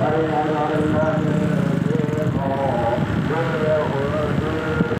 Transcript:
Hare Hare Hare Hare